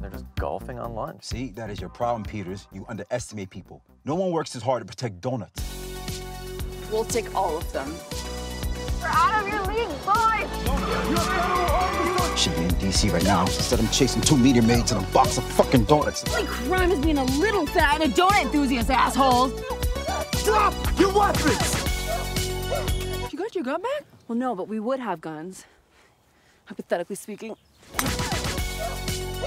They're just golfing on lunch. See, that is your problem, Peters. You underestimate people. No one works as hard to protect donuts. We'll take all of them. We're out of your league, boys! Should be in DC right now. Instead, I'm chasing two meteor maids and a box of fucking donuts. My crime is being a little fat and a donut enthusiast, assholes! Drop your weapons! You got your gun back? Well, no, but we would have guns. Hypothetically speaking. よっしゃ!